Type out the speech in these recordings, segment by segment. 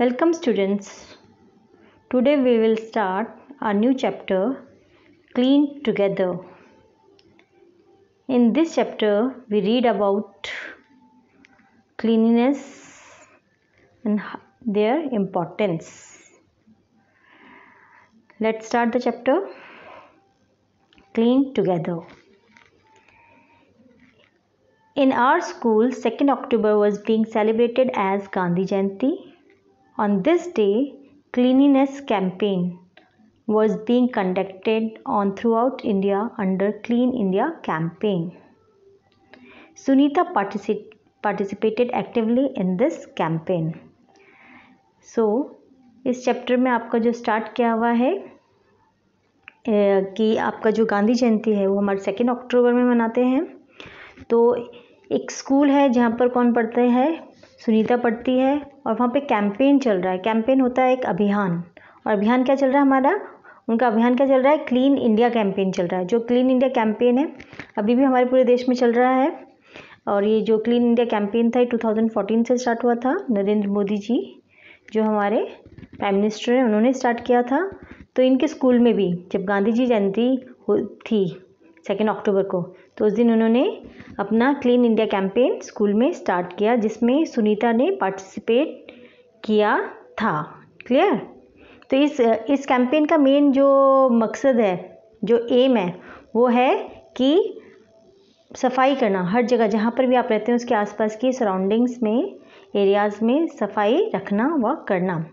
Welcome students. Today we will start our new chapter Clean Together. In this chapter we read about cleanliness and their importance. Let's start the chapter Clean Together. In our school, 2nd October was being celebrated as Gandhi Jayanti. On this day, cleanliness campaign was being conducted on throughout India under Clean India campaign. Sunita partici- participated actively in this campaign. So, इस chapter में आपका जो start किया हुआ है कि आपका जो गांधी जयंती है वो हमारे सेकेंड अक्टूबर में मनाते हैं तो एक स्कूल है जहाँ पर कौन पढ़ते हैं सुनीता पढ़ती है और वहाँ पे कैंपेन चल रहा है। कैंपेन होता है एक अभियान। और अभियान क्या चल रहा है हमारा? उनका अभियान क्या चल रहा है? क्लीन इंडिया कैंपेन चल रहा है। जो क्लीन इंडिया कैंपेन है, अभी भी हमारे पूरे देश में चल रहा है। और ये जो क्लीन इंडिया कैंपेन था, ये 2014 से स्टार्ट हुआ था, नरेंद्र मोदी जी, जो हमारे प्राइम मिनिस्टर हैं, उन्होंने स्टार्ट किया था। तो इनके स्कूल में भी जब गांधी जी जयंती थी सेकेंड अक्टूबर को। तो उस दिन उन्होंने अपना क्लीन इंडिया कैंपेन स्कूल में स्टार्ट किया, जिसमें सुनीता ने पार्टिसिपेट किया था। क्लियर तो इस इस कैंपेन का मेन जो मकसद है, जो एम है, वो है कि सफ़ाई करना। हर जगह, जहाँ पर भी आप रहते हैं, उसके आसपास की सराउंडिंग्स में एरियाज़ में सफ़ाई रखना व करना।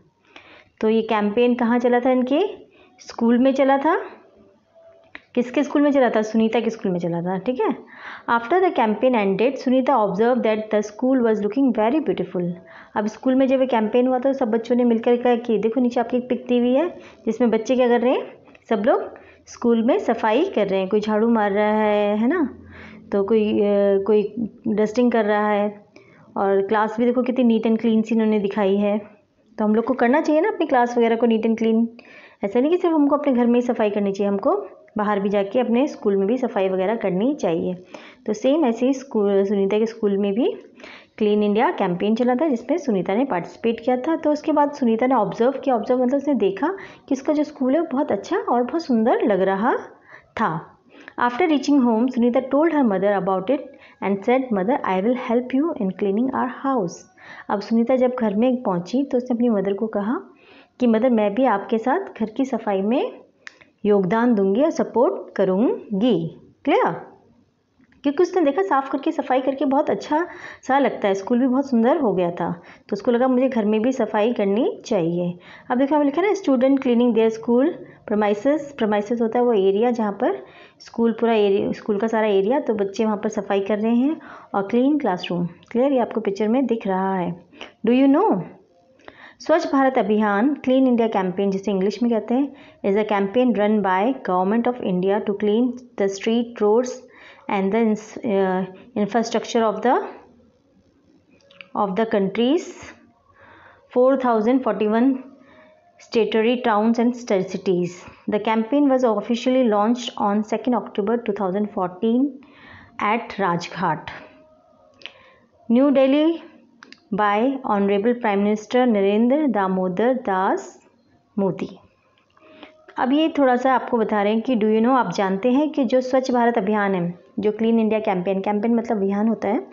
तो ये कैंपेन कहाँ चला था इनके? स्कूल में चला था। किसके स्कूल में चला था? सुनीता के स्कूल में चला था, ठीक है? After the campaign ended Sunita observe that the school was looking very beautiful अब स्कूल में जब कैंपेन हुआ था सब बच्चों ने मिलकर कहा कि देखो, नीचे आपकी एक पिक दी हुई है, जिसमें बच्चे क्या कर रहे हैं? सब लोग स्कूल में सफ़ाई कर रहे हैं। कोई झाड़ू मार रहा है है ना? तो कोई कोई डस्टिंग कर रहा है। और क्लास भी देखो कितनी नीट एंड क्लीन सी इन्होंने दिखाई है। तो हम लोग को करना चाहिए ना अपनी क्लास वगैरह को नीट एंड क्लीन ऐसा नहीं कि सिर्फ़ हमको अपने घर में ही सफ़ाई करनी चाहिए, हमको बाहर भी जाके अपने स्कूल में भी सफ़ाई वगैरह करनी चाहिए। तो सेम ऐसे ही स्कूल, सुनीता के स्कूल में भी क्लीन इंडिया कैंपेन चला था, जिसमें सुनीता ने पार्टिसिपेट किया था। तो उसके बाद सुनीता ने ऑब्ज़र्व किया ऑब्ज़र्व मतलब उसने देखा कि उसका जो स्कूल है बहुत अच्छा और बहुत सुंदर लग रहा था। After reaching home Sunita told her mother about it and said mother I will help you in cleaning our house अब सुनीता जब घर में पहुँची तो उसने अपनी मदर को कहा कि मदर मैं भी आपके साथ घर की सफ़ाई में योगदान दूँगी और सपोर्ट करूँगी। क्लियर क्योंकि उसने देखा साफ़ करके, सफ़ाई करके बहुत अच्छा सा लगता है। स्कूल भी बहुत सुंदर हो गया था। तो उसको लगा मुझे घर में भी सफ़ाई करनी चाहिए। अब देखो हमें लिखा ना student cleaning their school premises premises होता है वो एरिया जहाँ पर स्कूल पूरा एरिया स्कूल का सारा एरिया तो बच्चे वहाँ पर सफ़ाई कर रहे हैं और क्लीन क्लासरूम क्लियर ये आपको पिक्चर में दिख रहा है। Do you no Swachh Bharat Abhiyan clean India campaign जिसे इंग्लिश में कहते हैं is a campaign run by government of India to clean the street roads and the infrastructure of the of the countries four thousand forty one statutory towns and cities the campaign was officially launch on second October two thousand fourteen at Rajghat New Delhi by honorable prime minister narendra damodar das modi. अब ये थोड़ा सा आपको बता रहे हैं कि do you no आप जानते हैं कि जो स्वच्छ भारत अभियान है, जो क्लीन इंडिया कैंपेन कैंपेन मतलब अभियान होता है,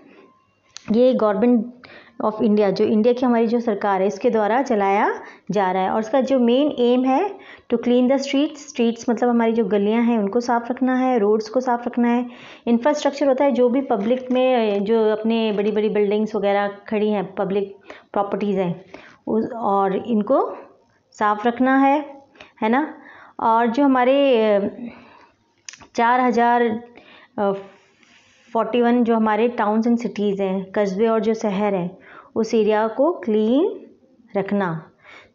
ये गवर्नमेंट ऑफ़ इंडिया जो इंडिया की हमारी जो सरकार है, इसके द्वारा चलाया जा रहा है और इसका जो मेन एम है to clean the streets streets मतलब हमारी जो गलियाँ हैं, उनको साफ़ रखना है रोड्स को साफ़ रखना है। इंफ्रास्ट्रक्चर होता है, जो भी पब्लिक में, जो अपने बड़ी बड़ी बिल्डिंग्स वगैरह खड़ी हैं पब्लिक प्रॉपर्टीज़ हैं और इनको साफ़ रखना है है ना? और जो हमारे, चार हज़ार फोर्टी वन जो हमारे टाउन्स एंड सिटीज़ हैं, कस्बे और जो शहर हैं, उस एरिया को क्लीन रखना।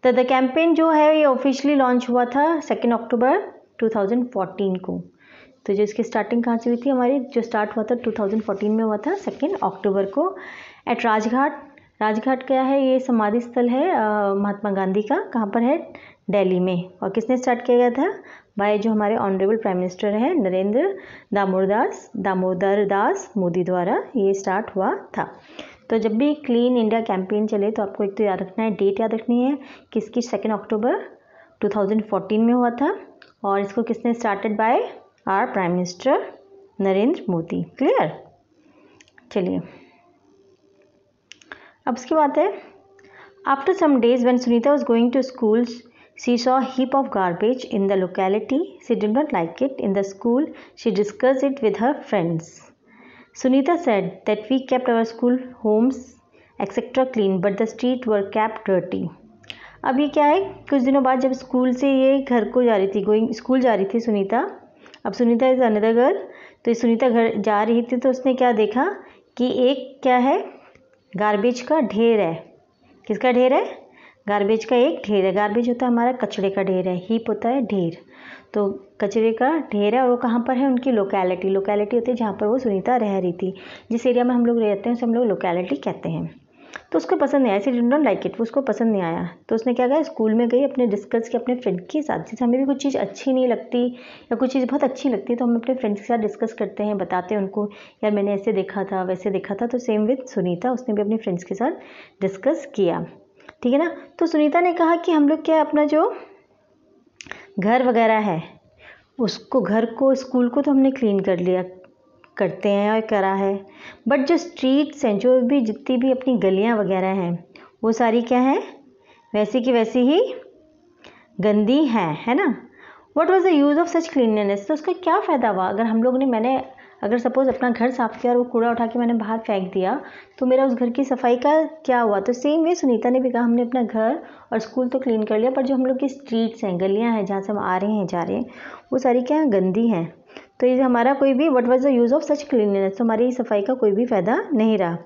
तो द कैंपेन जो है, ये ऑफिशियली लॉन्च हुआ था सेकेंड अक्टूबर 2014 को। तो जो इसकी स्टार्टिंग कहाँ से हुई थी हमारी? जो स्टार्ट हुआ था 2014 में हुआ था सेकेंड अक्टूबर को। एट राजघाट राजघाट क्या है? ये समाधि स्थल है महात्मा गांधी का, कहाँ पर है? दिल्ली में। और किसने स्टार्ट किया गया था? बाय जो हमारे ऑनरेबल प्राइम मिनिस्टर हैं, नरेंद्र दामोदर दास दामोदर दास मोदी द्वारा ये स्टार्ट हुआ था। तो जब भी क्लीन इंडिया कैंपेन चले तो आपको एक तो याद रखना है डेट याद रखनी है किसकी सेकेंड अक्टूबर 2014 में हुआ था और इसको किसने started by our prime minister Narendra Modi. Clear चलिए। अब उसकी बात है after some days when Sunita was going to school she saw heap of garbage in the locality she did not like it in the school she discuss it with her friends Sunita said that we kept our school homes etcetera clean but the street were kept dirty अब ये क्या है? कुछ दिनों बाद जब school से ये घर को जा रही थी गोइंग स्कूल जा रही थी सुनीता, अब सुनीता इज़ अनदर गर्ल तो ये सुनीता घर जा रही थी तो उसने क्या देखा कि एक क्या है? गार्बेज का ढेर है। किसका ढेर है? गार्बेज का एक ढेर है। गार्बेज होता है हमारा कचड़े का ढेर है। हीप होता है ढेर। तो कचरे का ढेर है और वो कहाँ पर है? उनकी लोकेलिटी लोकेलिटी होती है जहाँ पर वो सुनीता रह रही थी। जिस एरिया में हम लोग रहते हैं, उसे हम लोग लोकेलिटी कहते हैं। तो उसको पसंद नहीं आया। डिड लाइक इट वो उसको पसंद नहीं आया। तो उसने क्या कहा? स्कूल में गई, अपने डिस्कस किया, अपने फ्रेंड के साथ। जैसे हमें भी कुछ चीज़ अच्छी नहीं लगती या कुछ चीज़ बहुत अच्छी लगती है तो हम अपने फ्रेंड्स के साथ डिस्कस करते हैं, बताते हैं उनको, यार, मैंने ऐसे देखा था, वैसे देखा था। तो सेम विद सुनीता। उसने भी अपने फ्रेंड्स के साथ डिस्कस किया। ठीक है ना? तो सुनीता ने कहा कि हम लोग क्या अपना जो घर वगैरह है, उसको, घर को, स्कूल को तो हमने क्लीन कर लिया, करते हैं और करा है। बट जो स्ट्रीट्स हैं, जो भी जितनी भी अपनी गलियाँ वगैरह हैं, वो सारी क्या हैं? वैसी की वैसी ही गंदी हैं, है ना? What was the use of such cleanness तो उसका क्या फ़ायदा हुआ? अगर हम लोग ने, मैंने अगर सपोज़ अपना घर साफ़ किया और वो कूड़ा उठा के मैंने बाहर फेंक दिया तो मेरा उस घर की सफ़ाई का क्या हुआ? तो सेम वे सुनीता ने भी कहा, हमने अपना घर और स्कूल तो क्लीन कर लिया, पर जो हम लोग की स्ट्रीट्स हैं, गलियाँ हैं, जहाँ से हम आ रहे हैं, जा रहे हैं, वो सारी क्या गंदी हैं। तो ये हमारा कोई भी what was the use of such cleanness तो हमारी सफ़ाई का कोई भी फ़ायदा नहीं रहा।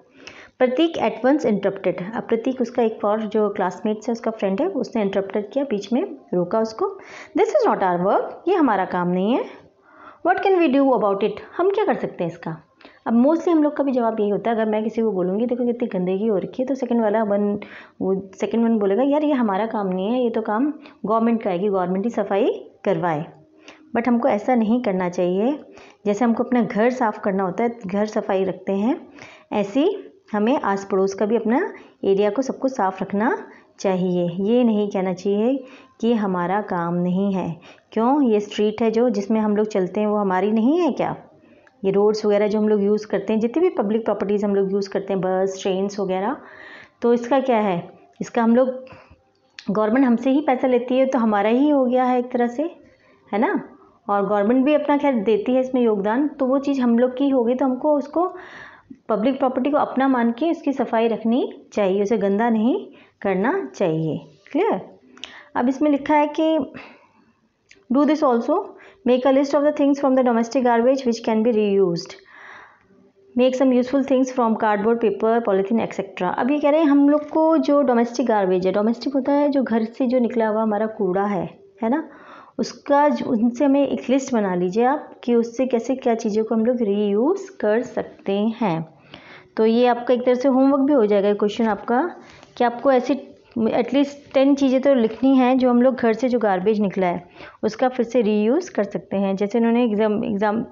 प्रतीक एट वंस इंटरप्टेड अब प्रतीक उसका एक और जो क्लासमेट्स है, उसका फ्रेंड है, उसने इंटरप्टेड किया, बीच में रोका उसको। This is not our work ये हमारा काम नहीं है। What can we do about it हम क्या कर सकते हैं इसका? अब मोस्टली हम लोग का भी जवाब यही होता है, अगर मैं किसी को बोलूँगी, देखो कितनी गंदगी हो रखी है तो सेकंड वाला वन वो सेकंड वन बोलेगा, यार, ये हमारा काम नहीं है, ये तो काम गवर्नमेंट का है कि गवर्नमेंट ही सफ़ाई करवाए. बट हमको ऐसा नहीं करना चाहिए। जैसे हमको अपना घर साफ़ करना होता है, घर सफ़ाई रखते हैं, ऐसी हमें आस पड़ोस का भी अपना एरिया को सबको साफ़ रखना चाहिए। ये नहीं कहना चाहिए कि हमारा काम नहीं है। क्यों? ये स्ट्रीट है जो जिसमें हम लोग चलते हैं, वो हमारी नहीं है क्या? ये रोड्स वगैरह जो हम लोग यूज़ करते हैं, जितनी भी पब्लिक प्रॉपर्टीज़ हम लोग यूज़ करते हैं बस ट्रेन्स वगैरह तो इसका क्या है? इसका हम लोग गवर्नमेंट हमसे ही पैसा लेती है तो हमारा ही हो गया है एक तरह से, है ना? और गवर्नमेंट भी अपना खैर देती है इसमें योगदान तो वो चीज़ हम लोग की होगी तो हमको उसको पब्लिक प्रॉपर्टी को अपना मान के इसकी सफ़ाई रखनी चाहिए, उसे गंदा नहीं करना चाहिए क्लियर अब इसमें लिखा है कि do this also make a list of the things from the domestic garbage which can be reuse make some useful things from cardboard paper polythene etcetera अब ये कह रहे हैं, हम लोग को जो डोमेस्टिक गार्बेज है डोमेस्टिक होता है जो घर से जो निकला हुआ हमारा कूड़ा है है ना? उसका उनसे हमें एक लिस्ट बना लीजिए आप कि उससे कैसे क्या चीज़ों को हम लोग रीयूज़ कर सकते हैं। तो ये आपका एक तरह से होमवर्क भी हो जाएगा क्वेश्चन आपका कि आपको ऐसी एटलीस्ट टेन चीज़ें तो लिखनी हैं जो हम लोग घर से जो गार्बेज निकला है, उसका फिर से रीयूज़ कर सकते हैं। जैसे उन्होंने एग्ज़ाम एग्ज़ाम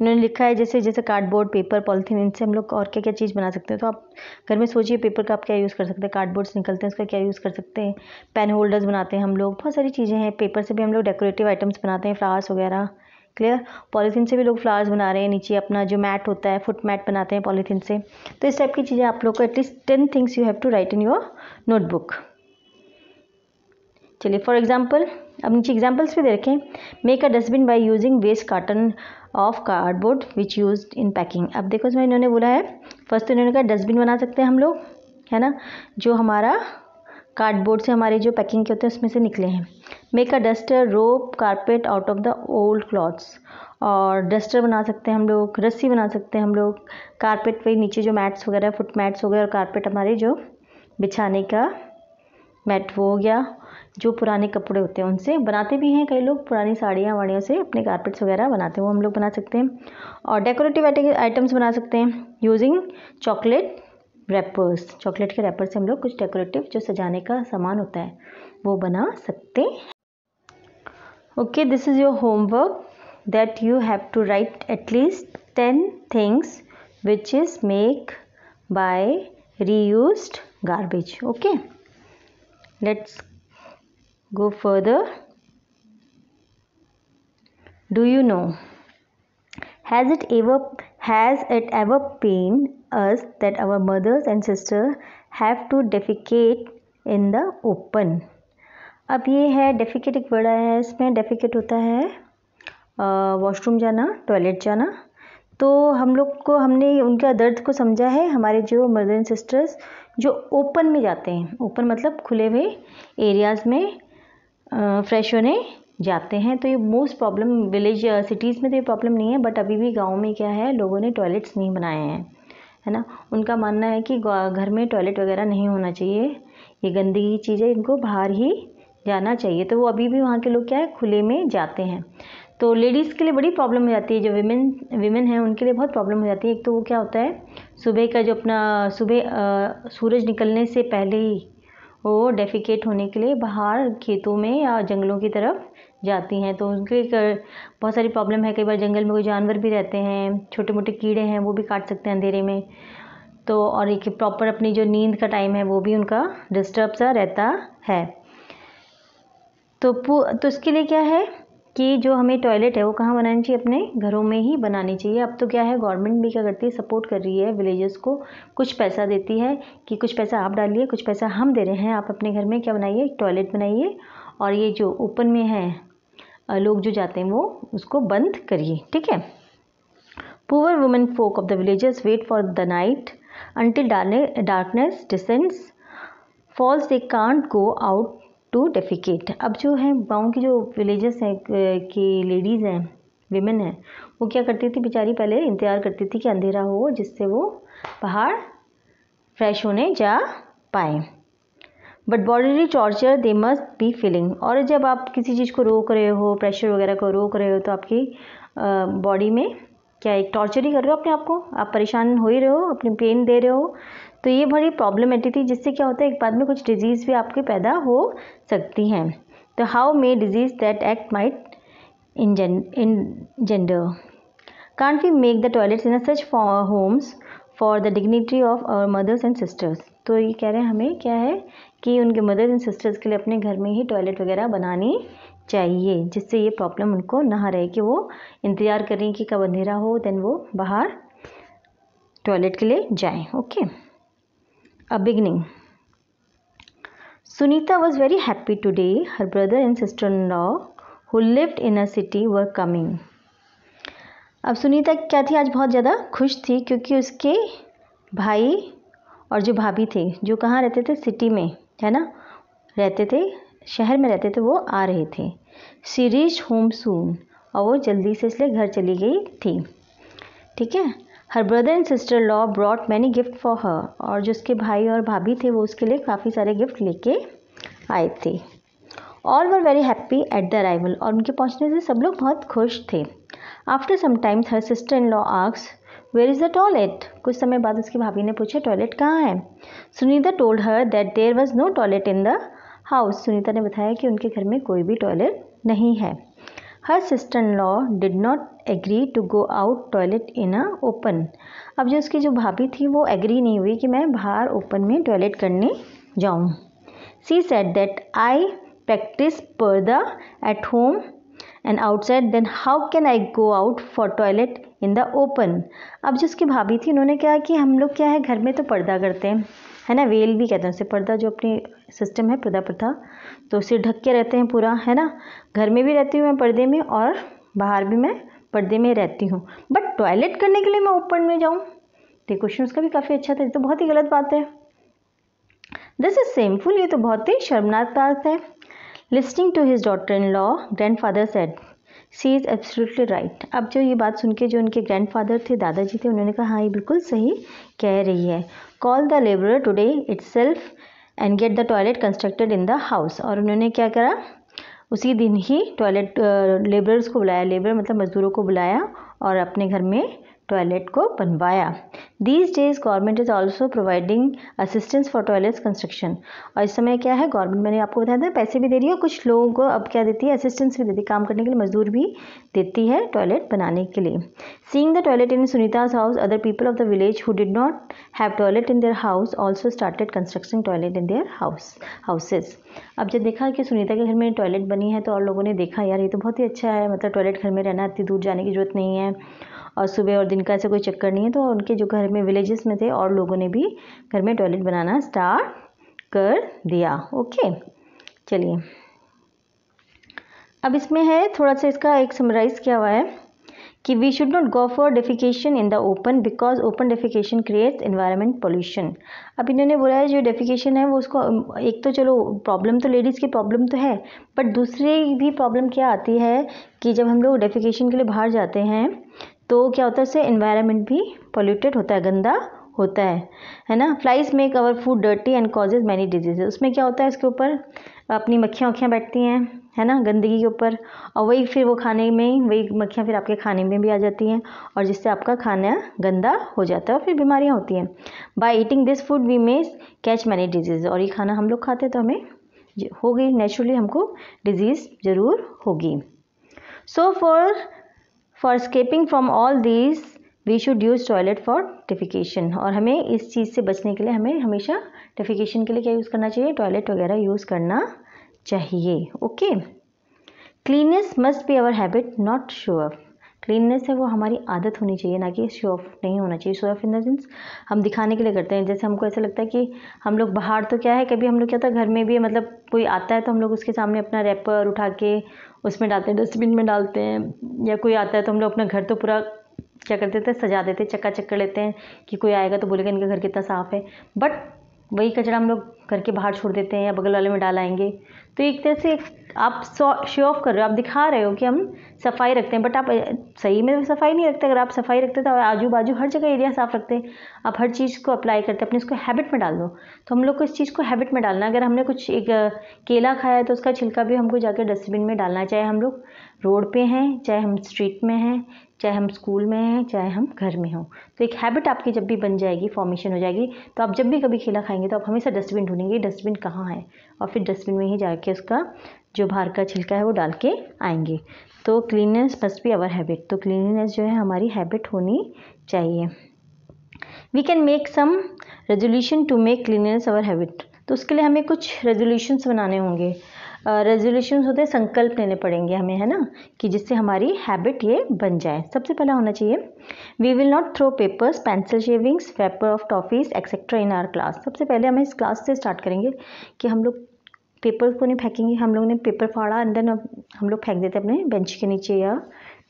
इन्होंने लिखा है जैसे जैसे कार्डबोर्ड पेपर पॉलिथीन इनसे हम लोग और क्या क्या चीज़ बना सकते हैं। तो आप घर में सोचिए पेपर का आप क्या यूज़ कर सकते हैं? कार्डबोर्ड्स निकलते हैं, उसका क्या यूज़ कर सकते हैं? पेन होल्डर्स बनाते हैं हम लोग, बहुत सारी चीज़ें हैं। पेपर से भी हम लोग डेकोरेटिव आइटम्स बनाते हैं फ्लावर्स वगैरह। क्लियर पॉलीथीन से भी लोग फ्लावर्स बना रहे हैं, नीचे अपना जो मैट होता है फुट मैट बनाते हैं पॉलीथीन से। तो इस टाइप की चीज़ें आप लोग को at least ten things you have to write in your notebook चलिए फॉर एग्ज़ाम्पल अब नीचे एग्जाम्पल्स भी देखें। Make a dustbin by using waste carton of cardboard which use in packing अब देखो, इसमें इन्होंने बोला है फ़र्स्ट तो इन्होंने कहा डस्टबिन बना सकते हैं हम लोग, है ना? जो हमारा कार्डबोर्ड से हमारे जो पैकिंग के होते हैं, उसमें से निकले हैं। Make a duster rope carpet out of the old clothes और डस्टर बना सकते हैं हम लोग, रस्सी बना सकते हैं हम लोग। कारपेट पे नीचे जो मैट्स वगैरह फुट मैट्स हो गए और कारपेट हमारे जो बिछाने का मैट वो हो गया। जो पुराने कपड़े होते हैं उनसे। बनाते भी हैं कई लोग, पुरानी साड़ियाँ, वाड़ियों से अपने कारपेट्स वगैरह बनाते हैं, वो हम लोग बना सकते हैं। और डेकोरेटिव आइटम्स बना सकते हैं। यूजिंग चॉकलेट रैपर्स चॉकलेट के रैपर से हम लोग कुछ डेकोरेटिव जो सजाने का सामान होता है, वो बना सकते okay this is your homework that you have to write at least ten things which is make by reused garbage. Okay let's go further. Do you know? Has it ever, has it ever pained us that our mothers and sisters have to defecate in the open? अब ये है defecate एक word है, इसमें defecate होता है washroom जाना toilet जाना। तो हम लोग को, हमने उनका दर्द को समझा है, हमारे जो मदर एंड सिस्टर्स जो ओपन में जाते हैं। ओपन मतलब खुले हुए एरियाज़ में फ्रेश होने जाते हैं तो ये मोस्ट प्रॉब्लम विलेज सिटीज़ में तो ये प्रॉब्लम नहीं है बट अभी भी गाँव में क्या है, लोगों ने टॉयलेट्स नहीं बनाए हैं, है ना? उनका मानना है कि घर में टॉयलेट वगैरह नहीं होना चाहिए, ये गंदगी चीज़ें इनको बाहर ही जाना चाहिए। तो वो अभी भी वहाँ के लोग क्या है, खुले में जाते हैं। तो लेडीज़ के लिए बड़ी प्रॉब्लम हो जाती है, जो विमेन विमेन हैं, उनके लिए बहुत प्रॉब्लम हो जाती है। एक तो वो क्या होता है, सुबह का जो अपना, सुबह सूरज निकलने से पहले ही वो डेफिकेट होने के लिए बाहर खेतों में या जंगलों की तरफ़ जाती हैं तो उनके बहुत सारी प्रॉब्लम है। कई बार जंगल में कोई जानवर भी रहते हैं छोटे मोटे कीड़े हैं, वो भी काट सकते हैं अंधेरे में। तो और एक प्रॉपर अपनी जो नींद का टाइम है, वो भी उनका डिस्टर्ब सा रहता है। तो तो इसके लिए क्या है कि जो हमें टॉयलेट है, वो कहाँ बनानी चाहिए? अपने घरों में ही बनानी चाहिए। अब तो क्या है गवर्नमेंट भी क्या करती है सपोर्ट कर रही है विलेजेस को कुछ पैसा देती है कि कुछ पैसा आप डालिए, कुछ पैसा हम दे रहे हैं। आप अपने घर में क्या बनाइए? टॉयलेट बनाइए। और ये जो ओपन में है लोग जो जाते हैं वो उसको बंद करिए, ठीक है? Poor women folk of the villages wait for the night until darkness descends falls they can't go out to defecate अब जो है, गाँव की जो विलेजेस हैं, की लेडीज़ हैं विमेन हैं, वो क्या करती थी बेचारी पहले? इंतज़ार करती थी कि अंधेरा हो जिससे वो बाहर फ्रेश होने जा पाए। But bodily torture they must be feeling और जब आप किसी चीज़ को रोक रहे हो प्रेशर वगैरह को रोक रहे हो तो आपकी बॉडी में क्या एक टॉर्चर ही कर रहे हो अपने आप को? आप परेशान हो ही रहे हो, अपने पेन दे रहे हो। तो ये बड़ी प्रॉब्लमेटिक थी, जिससे क्या होता है, एक बाद में कुछ डिज़ीज़ भी आपके पैदा हो सकती हैं। तो how may disease that act might in in gender can't we make the toilets in such homes for the dignity of our mothers and sisters तो ये कह रहे हैं, हमें क्या है कि उनके मदर्स एंड सिस्टर्स के लिए अपने घर में ही टॉयलेट वगैरह बनानी चाहिए जिससे ये प्रॉब्लम उनको ना रहे कि वो इंतज़ार करें कि कब अंधेरा हो देन वो बाहर टॉयलेट के लिए जाएँ। Okay A beginning Sunita was very happy today. Her brother and sister in law, who lived in a city, were coming. अब सुनीता क्या थी? आज बहुत ज़्यादा खुश थी क्योंकि उसके भाई और जो भाभी थे जो कहाँ रहते थे? सिटी में। है ना? रहते थे, शहर में रहते थे, वो आ रहे थे। सीरीज़ होम सून और वो जल्दी से इसलिए घर चली गई थी। ठीक है? Her brother and sister law brought many gift for her और जो उसके भाई और भाभी थे, वो उसके लिए काफ़ी सारे गिफ्ट लेके आए थे। All were very happy at the arrival और उनके पहुँचने से सब लोग बहुत खुश थे। After some times her sister in law asks where is the toilet कुछ समय बाद उसकी भाभी ने पूछा टॉयलेट कहाँ है? Sunita told her that there was no toilet in the house Sunita ने बताया कि उनके घर में कोई भी टॉयलेट नहीं है। Her sister in law did not agree to go out toilet in a open अब जो उसकी जो भाभी थी, वो एग्री नहीं हुई कि मैं बाहर ओपन में टॉयलेट करने जाऊँ। She said that I practice purdah at home and outside then how can I go out for toilet in the open अब जो उसकी भाभी थी, उन्होंने कहा कि हम लोग क्या है, घर में तो पर्दा करते हैं, है ना? वेल भी कहते हैं उसे, पर्दा जो अपनी सिस्टम है, पर्दा प्रथा तो उसे ढक के रहते हैं पूरा, है ना? घर में भी रहती हूँ मैं पर्दे में और बाहर भी मैं पर्दे में रहती हूँ। बट टॉयलेट करने के लिए मैं ओपन में जाऊँ? तो क्वेश्चन उसका भी काफ़ी अच्छा था, ये तो बहुत ही गलत बात है। दिस इज़ सेमफुल ये तो बहुत ही शर्मनाक बात है। Listening to his daughter in law grandfather said she is absolutely right अब जो ये बात सुन के जो उनके ग्रैंड फादर थे, दादाजी थे, उन्होंने कहा हाँ ये बिल्कुल सही कह रही है। Call the labour today itself and get the toilet constructed in the house और उन्होंने क्या करा? उसी दिन ही टॉयलेट लेबरर्स को बुलाया। लेबर मतलब मज़दूरों को बुलाया और अपने घर में टॉयलेट को बनवाया। These days government is also providing assistance for toilets construction और इस समय क्या है? गवर्नमेंट मैंने आपको बताया था, पैसे भी दे रही है कुछ लोगों को अब क्या देती है? असिस्टेंस भी देती है, काम करने के लिए मजदूर भी देती है टॉयलेट बनाने के लिए। Seeing the toilet in Sunita's house other people of the village who did not have toilet in their house also started construction toilet in their house houses अब जब देखा कि सुनीता के घर में टॉयलेट बनी है तो और लोगों ने देखा, यार, ये तो बहुत ही अच्छा है मतलब टॉयलेट घर में रहना, इतनी दूर जाने की ज़रूरत नहीं है। और सुबह और दिन का ऐसा कोई चक्कर नहीं है। तो उनके जो घर में विलेजेस में थे, और लोगों ने भी घर में टॉयलेट बनाना स्टार्ट कर दिया। ओके चलिए। अब इसमें है, थोड़ा सा इसका एक समराइज़ किया हुआ है कि we should not go for defecation in the open because open defecation creates environment pollution अब इन्होंने बोला है, जो डेफिकेशन है, वो उसको, एक तो चलो प्रॉब्लम तो लेडीज़ की प्रॉब्लम तो है बट दूसरी भी प्रॉब्लम क्या आती है कि जब हम लोग डेफिकेशन के लिए बाहर जाते हैं तो क्या होता है उससे इन्वायरमेंट भी पोल्यूटेड होता है, गंदा होता है है ना? Flies make our food dirty and causes many diseases उसमें क्या होता है, इसके ऊपर अपनी मक्खियाँ वक्खियाँ बैठती हैं, है ना? गंदगी के ऊपर। और वही फिर वो खाने में, वही मक्खियाँ फिर आपके खाने में भी आ जाती हैं, और जिससे आपका खाना गंदा हो जाता है और फिर बीमारियाँ होती हैं। By eating this food we may catch many disease और ये खाना हम लोग खाते तो हमें हो गई नेचुरली हमको डिज़ीज़ ज़रूर होगी। So for for escaping from all these we should use toilet for defecation और हमें इस चीज़ से बचने के लिए हमें हमेशा डिफिकेशन के लिए क्या यूज़ करना चाहिए? टॉयलेट वगैरह यूज़ करना चाहिए। Okay cleanliness must be our habit not show off cleanliness है, वो हमारी आदत होनी चाहिए, ना कि शो ऑफ़ नहीं होना चाहिए। Show off in the sense हम दिखाने के लिए करते हैं। जैसे हमको ऐसा लगता है कि हम लोग बाहर तो क्या है, कभी हम लोग क्या होता है, घर में भी मतलब कोई आता है तो हम लोग उसके सामने अपना रैपर उठा के उसमें डालते हैं डस्टबिन में डालते हैं, या कोई आता है तो हम लोग अपना घर तो पूरा क्या कर देते हैं, सजा देते हैं चक्का चक्कर लेते हैं कि कोई आएगा तो बोलेगा, इनका घर कितना साफ़ है। बट वही कचरा हम लोग घर के बाहर छोड़ देते हैं या बगल वाले में डाल आएँगे। तो एक तरह से आप शो ऑफ़ कर रहे हो, आप दिखा रहे हो कि हम सफ़ाई रखते हैं बट आप सही में सफ़ाई नहीं रखते, अगर आप सफ़ाई रखते तो आजू बाजू हर जगह एरिया साफ़ रखते हैं। आप हर चीज़ को अप्लाई करते अपने इसको हैबिट में डाल दो। तो हम लोग को इस चीज़ को हैबिट में डालना अगर हमने कुछ एक केला खाया है तो उसका छिलका भी हमको जाकर डस्टबिन में डालना चाहे हम लोग रोड पे हैं, चाहे हम स्ट्रीट में हैं, चाहे हम स्कूल में हैं, चाहे हम घर में हों। तो एक हैबिट आपकी जब भी बन जाएगी फॉर्मेशन हो जाएगी तो आप जब भी कभी खेला खाएँगे तो आप हमेशा डस्टबिन ढूंढेंगे डस्टबिन कहाँ है? और फिर डस्टबिन में ही जाके उसका जो बाहर का छिलका है वो डाल के आएँगे। तो cleanliness must be our habit तो क्लीननेस जो है हमारी हैबिट होनी चाहिए। We can make some resolution to make cleanliness our habit तो उसके लिए हमें कुछ रेजोल्यूशंस बनाने होंगे। रेजोल्यूशन होते हैं, संकल्प लेने पड़ेंगे हमें, है ना? कि जिससे हमारी हैबिट ये बन जाए। सबसे पहला होना चाहिए we will not throw papers pencil shavings paper of toffees etcetera in our class सबसे पहले हमें इस क्लास से स्टार्ट करेंगे कि हम लोग पेपर को नहीं फेंकेंगे, हम लोग ने पेपर फाड़ा एंड देन हम लोग फेंक देते अपने बेंच के नीचे या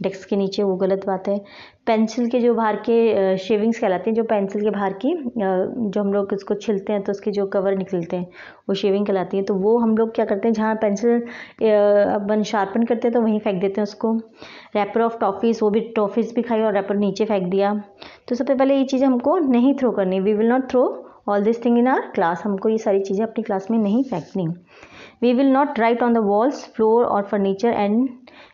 डेस्क के नीचे, वो गलत बात है। पेंसिल के जो बाहर के शेविंग्स कहलाते हैं, जो पेंसिल के बाहर की जो हम लोग इसको छिलते हैं तो उसके जो कवर निकलते हैं, वो शेविंग कहलाती है। तो वो हम लोग क्या करते हैं, जहाँ पेंसिल अपन शार्पन करते हैं तो वहीं फेंक देते हैं उसको। रैपर ऑफ़ टॉफ़ीज़, वो भी टॉफ़ीज़ भी खाई और रैपर नीचे फेंक दिया। तो सबसे पहले ये चीज़ हमको नहीं थ्रो करनी we will not throw all this thing in our class हमको ये सारी चीज़ें अपनी क्लास में नहीं फेंकनी we will not write on the walls floor और furniture and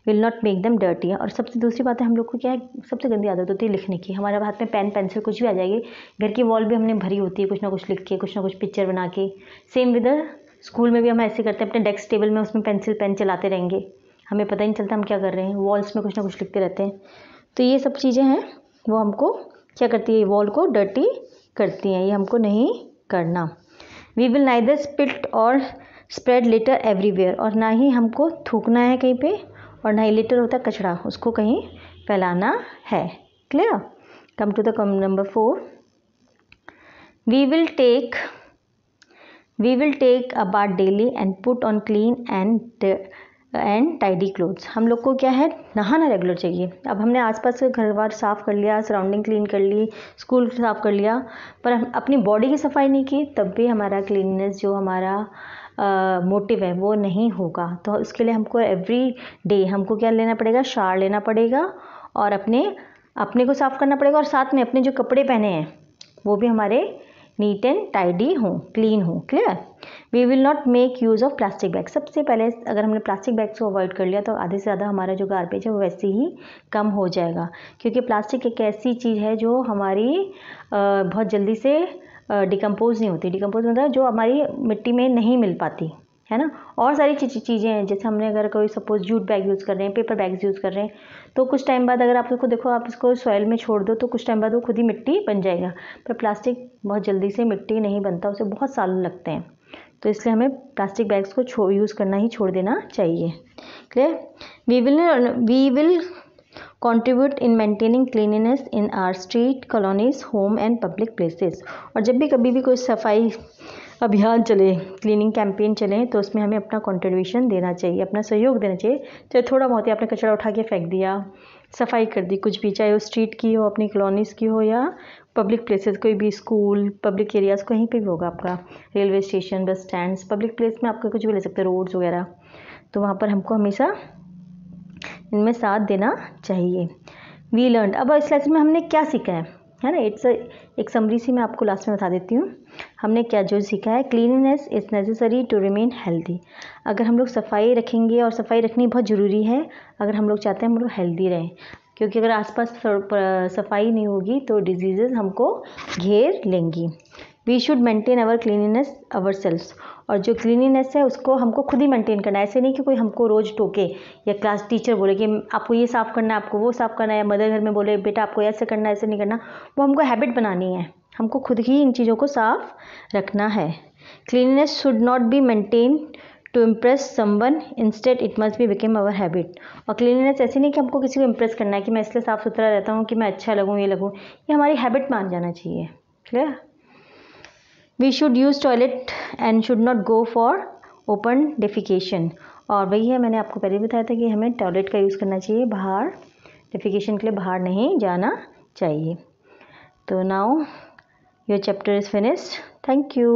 will not make them dirty और सबसे दूसरी बात है, हम लोग को क्या है, सबसे गंदी आदत होती है लिखने की. हमारे हाथ में पेन पेंसिल कुछ भी आ जाएगी, घर की वॉल भी हमने भरी होती है, कुछ ना कुछ लिख के, कुछ ना कुछ पिक्चर बना के. सेम विद स्कूल में भी हम ऐसे करते हैं, अपने डेस्क टेबल में उसमें पेंसिल पेन चलाते रहेंगे. हमें पता ही नहीं चलता हम क्या कर रहे हैं वॉल्स में कुछ ना कुछ लिखते रहते हैं. तो ये सब चीज़ें हैं, वो हमको क्या करती है वॉल को डर्टी करती हैं, ये हमको नहीं करना। वी विल नाइदर स्पिट और स्प्रेड लिटर एवरीवेयर और ना ही हमको थूकना है कहीं पे, और ना ही लिटर होता है कचरा, उसको कहीं फैलाना है। Clear come to the come number four we will take we will take bath daily and put on clean and and tidy clothes हम लोग को क्या है? नहाना रेगुलर चाहिए। अब हमने आसपास से घर बार साफ़ कर लिया सराउंडिंग क्लीन कर ली स्कूल साफ़ कर लिया, पर हम अपनी बॉडी की सफ़ाई नहीं की, तब भी हमारा क्लीननेस जो हमारा मोटिव है, वो नहीं होगा। तो उसके लिए हमको एवरी डे हमको क्या लेना पड़ेगा? शार लेना पड़ेगा और अपने अपने को साफ़ करना पड़ेगा और साथ में अपने जो कपड़े पहने हैं, वो भी हमारे नीट एंड टाइडी हों क्लीन हों clear we will not make use of plastic bag सबसे पहले अगर हमने प्लास्टिक बैग्स को अवॉइड कर लिया तो आधे से ज़्यादा हमारा जो गार्बेज है वो वैसे ही कम हो जाएगा। क्योंकि प्लास्टिक एक ऐसी चीज़ है जो हमारी बहुत जल्दी से डिकम्पोज नहीं होती। डिकम्पोज मतलब जो हमारी मिट्टी में नहीं मिल पाती। है ना? और सारी चीज़ें हैं। जैसे हमने अगर कोई सपोज़ जूट बैग यूज़ कर रहे हैं पेपर बैग्स यूज़ कर रहे हैं तो कुछ टाइम बाद अगर आप उसको देखो, आप इसको सॉइल में छोड़ दो तो कुछ टाइम बाद वो खुद ही मिट्टी बन जाएगा। पर प्लास्टिक बहुत जल्दी से मिट्टी नहीं बनता, उसे बहुत साल लगते हैं। तो इसलिए हमें प्लास्टिक बैग्स को यूज़ करना ही छोड़ देना चाहिए। Clear we will we will contribute in maintaining cleanliness in our street colonies home and public places और जब भी कभी भी कोई सफ़ाई अभियान चले क्लीनिंग कैंपेन चले तो उसमें हमें अपना कंट्रीब्यूशन देना चाहिए, अपना सहयोग देना चाहिए। चाहे थोड़ा बहुत ही आपने कचरा उठा के फेंक दिया, सफ़ाई कर दी, कुछ भी, चाहे वो स्ट्रीट की हो, अपनी कॉलोनीज़ की हो, या पब्लिक प्लेसेस कोई भी स्कूल पब्लिक एरियाज़ कहीं पे भी होगा आपका। Railway station bus stands public place में आपका कुछ भी ले सकते हैं रोड्स वगैरह। तो वहाँ पर हमको हमेशा इनमें साथ देना चाहिए। वी लर्न अब इस लेसन में हमने क्या सीखा है? है ना? इट्स एक समरी सी मैं आपको लास्ट में बता देती हूँ। हमने क्या जो सीखा है cleanliness is necessary to remain healthy अगर हम लोग सफ़ाई रखेंगे और सफ़ाई रखनी बहुत ज़रूरी है, अगर हम लोग चाहते हैं हम लोग हेल्दी रहें। क्योंकि अगर आसपास सफ़ाई नहीं होगी तो डिज़ीज़ हमको घेर लेंगी। We should maintain our cleanliness our selves और जो क्लीनिनेस है, उसको हमको खुद ही मेंटेन करना है। ऐसे नहीं कि कोई हमको रोज़ टोके या क्लास टीचर बोले कि, आपको ये साफ़ करना है, आपको वो साफ़ करना है। या मदर घर में बोले, बेटा, आपको ऐसे करना है, ऐसे नहीं करना। वो हमको हैबिट बनानी है। हमको खुद ही इन चीज़ों को साफ़ रखना है। Cleanliness should not be maintain to impress someone instead it must be became our habit और क्लीननेस ऐसी नहीं कि हमको किसी को इम्प्रेस करना है कि मैं इसलिए साफ़ सुथरा रहता हूँ कि मैं अच्छा लगूँ, ये लगूँ। ये हमारी हैबिट मान जाना चाहिए। Clear we should use toilet and should not go for open defecation और वही है, मैंने आपको पहले बताया था कि हमें टॉयलेट का यूज़ करना चाहिए, बाहर डेफिकेशन के लिए बाहर नहीं जाना चाहिए। तो now your chapter is finished thank you